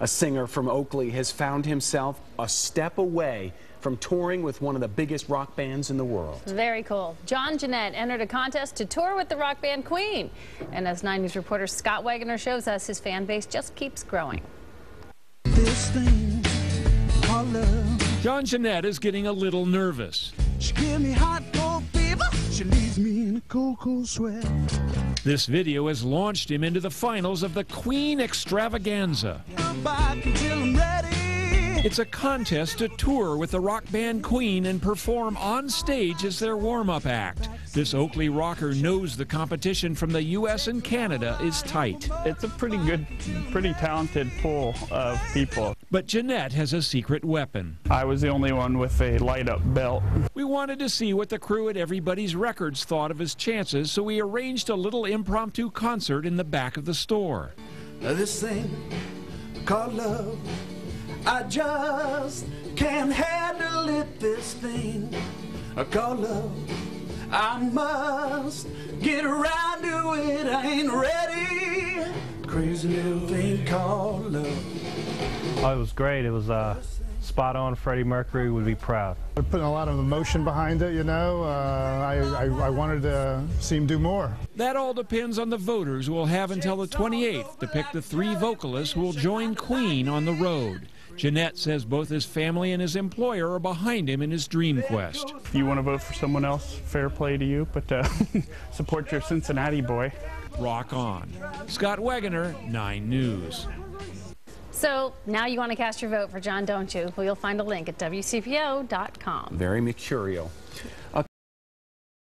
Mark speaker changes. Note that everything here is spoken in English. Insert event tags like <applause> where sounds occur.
Speaker 1: A singer from Oakley has found himself a step away from touring with one of the biggest rock bands in the world.
Speaker 2: Very cool. John Jeanette entered a contest to tour with the rock band Queen. And as 9 News reporter Scott Wagoner shows us, his fan base just keeps growing.
Speaker 3: John Jeanette is getting a little nervous.
Speaker 4: She give me hot cold fever. She leaves me in a cold, cold sweat.
Speaker 3: This video has launched him into the finals of the Queen Extravaganza. It's a contest to tour with the rock band Queen and perform on stage as their warm-up act. This Oakley rocker knows the competition from the U.S. and Canada is tight.
Speaker 5: It's a pretty good, pretty talented pool of people.
Speaker 3: But Jeanette has a secret weapon.
Speaker 5: I was the only one with a light-up belt.
Speaker 3: We wanted to see what the crew at Everybody's Records thought of his chances, so we arranged a little impromptu concert in the back of the store.
Speaker 4: Now this thing called love, I just can't handle it. This thing called love, I must get around to it. I ain't ready. Crazy little thing called love.
Speaker 6: Oh, it was great. It was uh, spot on. Freddie Mercury would be proud.
Speaker 7: We're putting a lot of emotion behind it, you know. Uh, I, I, I wanted to see him do more.
Speaker 3: That all depends on the voters who will have until the 28th to pick the three vocalists who will join Queen on the road. Jeanette says both his family and his employer are behind him in his dream quest.
Speaker 5: If you want to vote for someone else, fair play to you, but uh, <laughs> support your Cincinnati boy.
Speaker 3: Rock on. Scott Wagoner, 9 News.
Speaker 2: So now you want to cast your vote for John, don't you? Well, you'll find a link at WCPO.com.
Speaker 1: Very mercurial.